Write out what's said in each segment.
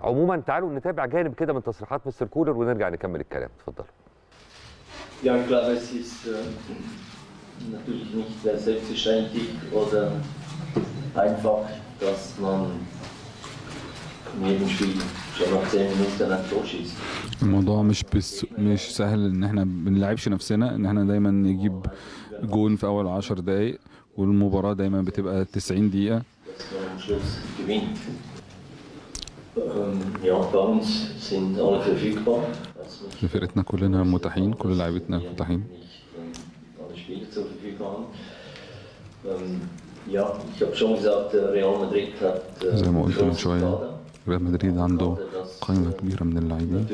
فعموما تعالوا نتابع جانب كده من تصريحات مستر كولر ونرجع نكمل الكلام. اتفضل Ja, ich glaube, es ist äh, natürlich nicht äh, selbstverständlich oder einfach, dass man in jedem Spiel schon nach 10 Minuten ein Tor schießt. الموضوع مش بس مش سهل إن إحنا بنلعبش نفسنا إن إحنا دايما نجيب جون في أول 10 دقايق والمباراة دايما بتبقى 90 دقيقة. في فرقتنا كلنا متاحين كل لاعبتنا متاحين. زي ما قلت من شوية ريال مدريد عنده قائمة كبيرة من اللاعبين.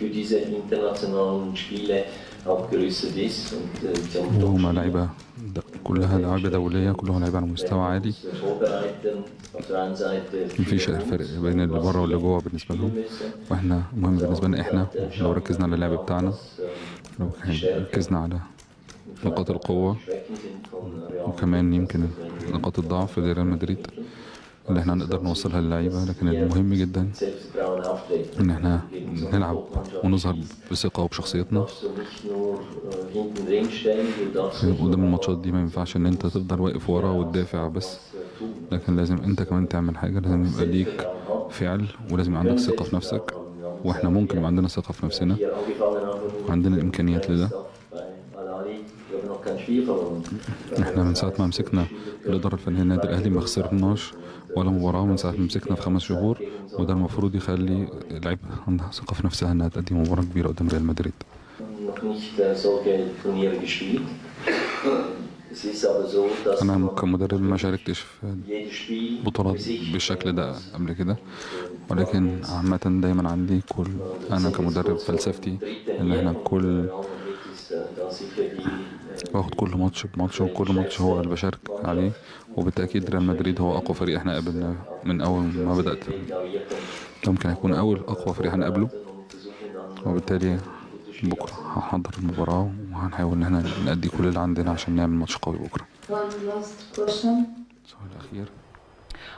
Für diese internationalen Spiele abgerüstet ist. Und, وهم د- كلها لعيبه دوليه كلهم لعيبه على مستوى عالي مفيش فرق بين اللي بره واللي جوه بالنسبة لهم. وإحنا مهم بالنسبة لنا إحنا لو ركزنا على اللعب بتاعنا لو ركزنا على نقاط Real وكمان يمكن نقاط الضعف في ريال مدريد اللي إحنا نقدر نوصلها للعيبة لكن المهم جدا. إن إحنا نلعب ونظهر بثقة وبشخصيتنا قدام الماتشات دي ما ينفعش إن أنت تفضل واقف ورا وتدافع بس. لكن لازم أنت كمان تعمل حاجة لازم يبقى ليك فعل ولازم عندك ثقة في نفسك وإحنا ممكن يبقى عندنا ثقة في نفسنا عندنا الامكانيات لده. إحنا من ساعة ما مسكنا الإدارة الفنية للنادي الأهلي ما خسرناش ولا مباراة من ساعة ما مسكنا في خمس شهور وده المفروض يخلي اللعيبة عندها ثقة في نفسها إنها تقدم مباراة كبيرة قدام ريال مدريد man كمدرب ما شاركتش في بطولات بالشكل ده. قبل كده ولكن عامة دايما عندي كل أنا كمدرب فلسفتي إن إحنا كل باخد كل ماتش بماتش وكل ماتش هو اللي بشارك عليه. وبالتأكيد ريال مدريد هو أقوى فريق إحنا قابلناه من أول ما بدأت. ممكن يكون أول أقوى فريق هنقابله وبالتالي بكرة هنحضر المباراة وهنحاول إن إحنا نأدي كل اللي عندنا عشان نعمل ماتش قوي question. السؤال الأخير.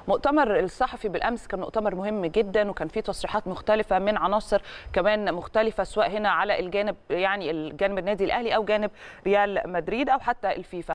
مؤتمر الصحفي بالأمس كان مؤتمر مهم جدا وكان فيه تصريحات مختلفة من عناصر كمان مختلفة سواء هنا على الجانب يعني الجانب النادي الأهلي أو جانب ريال مدريد أو حتى الفيفا.